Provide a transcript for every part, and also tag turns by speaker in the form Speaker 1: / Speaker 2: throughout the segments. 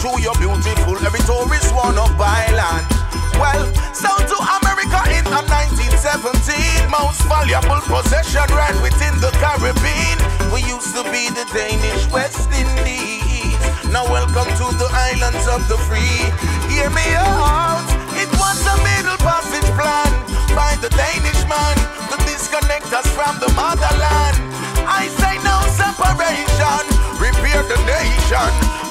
Speaker 1: True, you're beautiful, every tourist wanna buy land. Well, sound to America in a 1917. Most valuable possession right within the Caribbean. We used to be the Danish West Indies. Now welcome to the islands of the free. Hear me out. It was a middle passage plan by the Danish man to disconnect us from the motherland. I say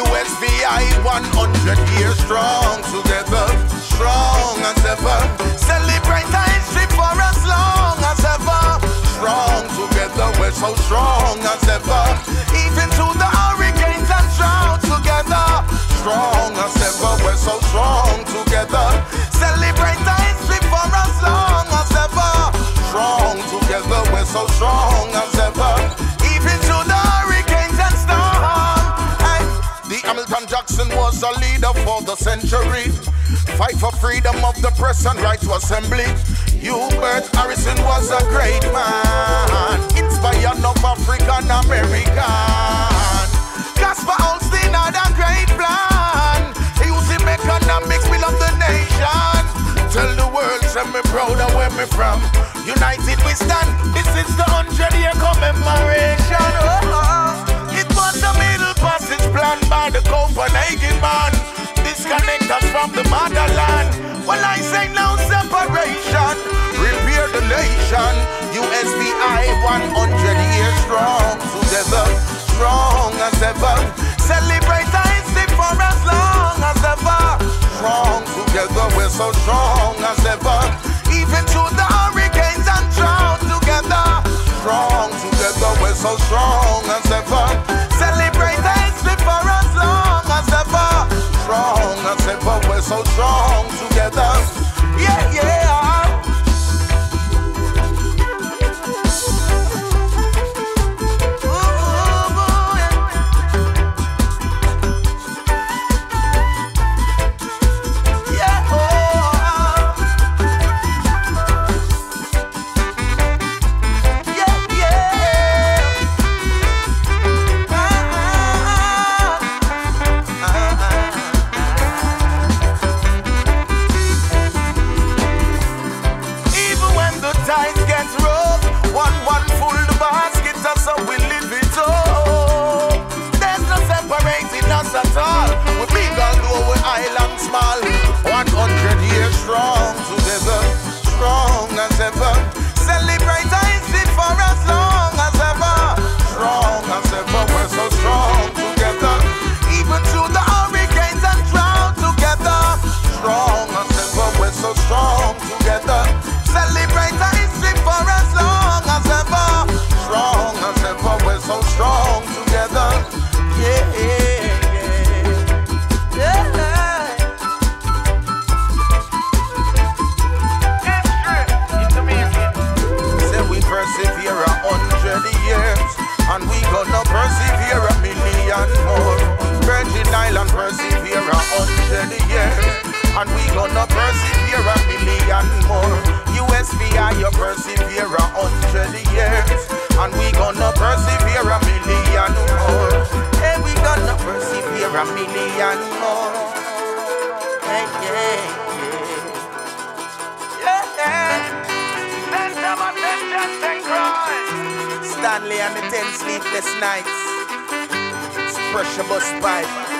Speaker 1: USVI 100 years strong together, strong as ever. Celebrate our history for the century. Fight for freedom of the press and right to assembly. Hubert Harrison was a great man. Inspired of African American. Casper Holstein had a great plan. He used him economics, build up the nation. Tell the world, say me proud of where me from. United we stand. This is the hundred year commemoration. Oh, oh. oh. It was a middle passage planned by the Copenhagen man. Us from the motherland. Well, I say no separation. Repair the nation. USVI 100 years strong. Together, strong as ever. Celebrate our history for as long as ever. Strong together, we're so strong as ever. Even through the hurricanes and drought together. Strong together, we're so strong as ever. So strong together. and. Hey, yeah, yeah. Yeah. And some them just and cry. Stanley and the ten Sleepless Knights. It's pressure bus pipe.